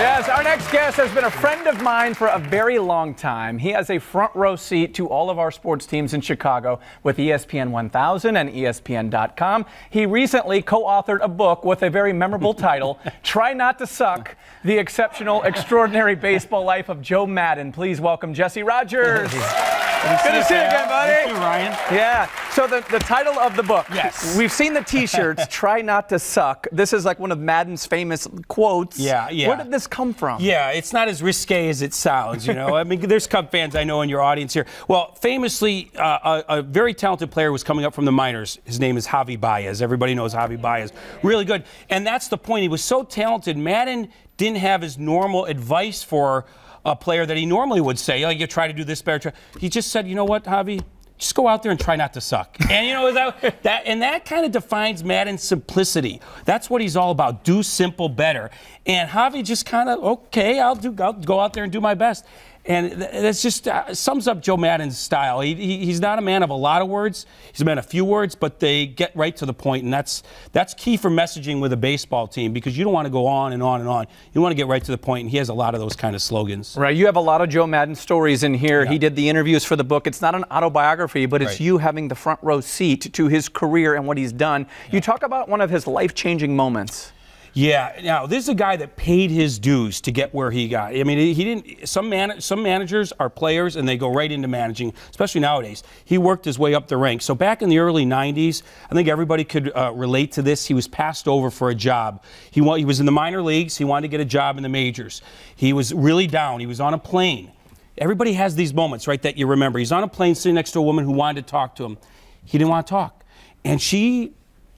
Yes, our next guest has been a friend of mine for a very long time. He has a front row seat to all of our sports teams in Chicago with ESPN 1000 and ESPN.com. He recently co authored a book with a very memorable title Try Not to Suck The Exceptional, Extraordinary Baseball Life of Joe Maddon. Please welcome Jesse Rogers. Good to see you again, buddy. You too, Ryan. Yeah. So the, the title of the book. Yes. We've seen the T-shirts. Try not to suck. This is like one of Maddon's famous quotes. Yeah, yeah. Where did this come from? Yeah, it's not as risque as it sounds, you know. I mean, there's Cub fans I know in your audience here. Well, famously, uh, a, a, very talented player was coming up from the minors. His name is Javi Baez. Everybody knows Javi Baez. Really good. And that's the point. He was so talented. Maddon didn't have his normal advice for a player that he normally would say, oh, you try to do this better. He just said, you know what, Javi? Just go out there and try not to suck. And you know that, that and that kind of defines Maddon's simplicity. That's what he's all about. Do simple better. And Javi just kind of okay, I'll do I'll go out there and do my best. And that's just uh, sums up Joe Maddon's style. He, he, he's not a man of a lot of words. He's a man of few words, but they get right to the point, and that's that's key for messaging with a baseball team because you don't want to go on and on and on. You want to get right to the point, and he has a lot of those kind of slogans. Right. You have a lot of Joe Maddon stories in here. Yeah. He did the interviews for the book. It's not an autobiography, but it's right. you having the front row seat to his career and what he's done. Yeah. You talk about one of his life-changing moments. Yeah. Now this is a guy that paid his dues to get where he got. I mean, he didn't. Some man, some managers are players and they go right into managing, especially nowadays. He worked his way up the ranks. So back in the early '90s, I think everybody could uh, relate to this. He was passed over for a job. He he was in the minor leagues. He wanted to get a job in the majors. He was really down. He was on a plane. Everybody has these moments, right, that you remember. He's on a plane sitting next to a woman who wanted to talk to him. He didn't want to talk. And she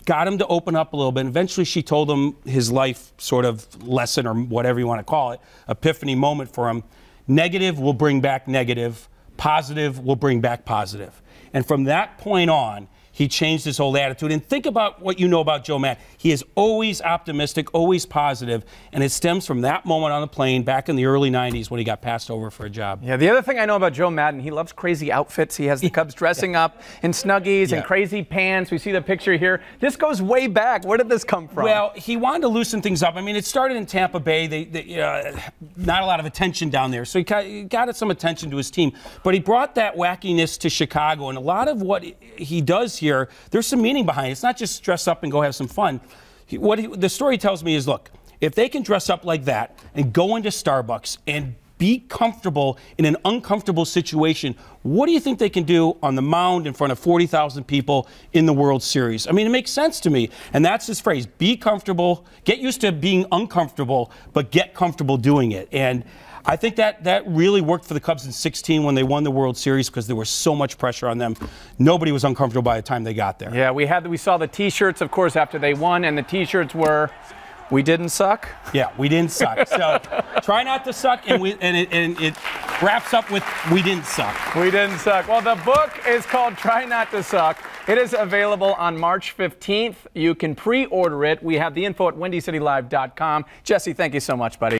got him to open up a little bit. Eventually, she told him his life sort of lesson or whatever you want to call it, epiphany moment for him. Negative will bring back negative, positive will bring back positive. And from that point on, he changed his whole attitude. And think about what you know about Joe Matt. He is always optimistic, always positive, and it stems from that moment on the plane back in the early 90s when he got passed over for a job. Yeah, the other thing I know about Joe Maddon, he loves crazy outfits. He has the Cubs dressing up in snuggies yeah. and crazy pants. We see the picture here. This goes way back. Where did this come from? Well, he wanted to loosen things up. I mean, it started in Tampa Bay. They, they uh, not a lot of attention down there, so he got some attention to his team. But he brought that wackiness to Chicago, and a lot of what he does here, there's some meaning behind it. It's not just dress up and go have some fun. What he, the story tells me is look, if they can dress up like that and go into Starbucks and be comfortable in an uncomfortable situation, what do you think they can do on the mound in front of 40,000 people in the World Series? I mean, it makes sense to me. And that's his phrase be comfortable, get used to being uncomfortable, but get comfortable doing it. And I think that that really worked for the Cubs in 16 when they won the World Series because there was so much pressure on them. Nobody was uncomfortable by the time they got there. Yeah, we had we saw the T-shirts, of course, after they won, and the T-shirts were. We didn't suck. Yeah, we didn't suck. So try not to suck, and, we, and, it, and it wraps up with we didn't suck. We didn't suck. Well, the book is called Try Not to Suck. It is available on March 15th. You can pre-order it. We have the info at WindyCityLive.com. Jesse, thank you so much, buddy.